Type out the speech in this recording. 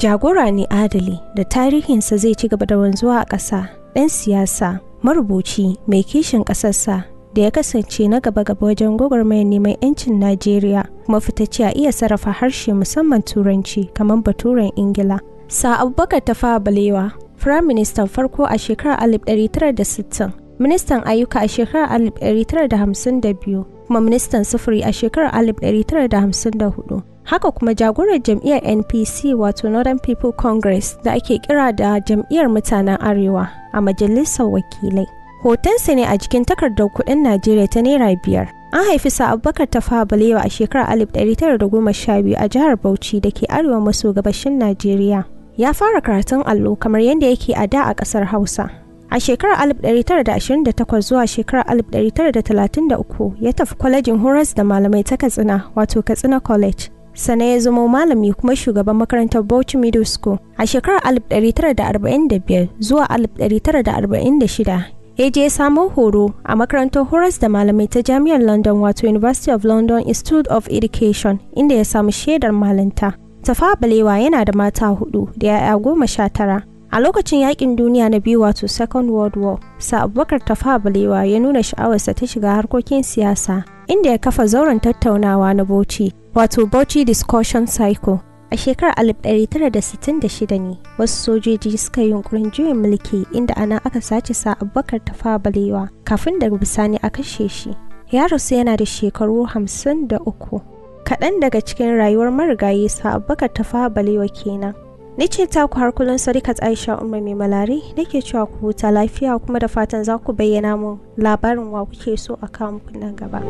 Jagora ne adali da tarihinsa zai ci gaba da wanzuwa a ƙasa, ɗan siyasa, marubuci, mai kishin ƙasarsa da ya kasance na gaba-gaba wajen gwagwarmayar neman 'yancin Najeriya kuma fitacce a iya sarrafa harshe musamman Turanci kamar Baturen Ingila. Sa Abubakar Tafawa Balewa, Firayim Ministan farko a shekarar 1960, Ministan Ayyuka a shekarar 1952, kuma Ministan Sufuri a shekarar 1954. Haka kuma jagorar jam'iyyar npc wato northern people congress da ake kira da jam'iyyar mutanen arewa a majalisar wakilai. Hotonsa ne a jikin takardar kuɗin najeriya ta naira biyar. An haifi sa abubakar tafawa balewa a shekarar 1912 a jihar bauchi da ke arewa maso gabashin najeriya. Ya fara karatun allo kamar yadda yake a da a ƙasar hausa. A shekarar 1928 zuwa shekarar 1933 ya tafi kwalejin horas da malamai ta katsina wato katsina college. Sana ya zama malami kuma shugaban makarantar Bauchi Middle School a shekarar 1945 zuwa 1946 ya je samun horo a makarantar horas da malamai ta jami'ar London wato University of London Institute of Education inda ya samu shaidar malanta. Tafa Balewa yana da mata huɗu da ya'ya goma sha tara. A lokacin yaƙin duniya na biyu wato Second World War, sa Abubakar Tafa Balewa ya nuna sha'awarsa ta shiga harkokin siyasa inda ya kafa zauren tattaunawa na Bauchi wato Bauchi Discussion Cycle. A shekarar 1966 ne wasu sojoji suka yi yunkurin juyin mulki inda ana aka sace sa Abubakar Tafawa Balewa kafin daga bisani a kashe shi. Ya rasu yana da shekaru 53. Kaɗan daga cikin rayuwar marigayi sa Abubakar Tafawa Balewa kenan. Ni ce ta ku har kullum Sadikat Aisha Umar mai malari nake cewa ku huta lafiya kuma da fatan za ku bayyana mun labarin wa kuke so a kawo gaba.